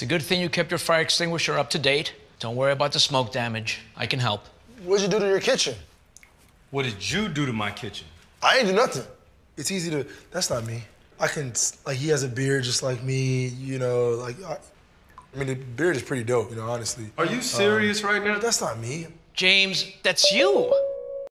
It's a good thing you kept your fire extinguisher up to date. Don't worry about the smoke damage. I can help. What did you do to your kitchen? What did you do to my kitchen? I ain't do nothing. It's easy to. That's not me. I can like he has a beard just like me. You know, like I, I mean the beard is pretty dope. You know, honestly. Are you serious um, right now? That's not me. James, that's you.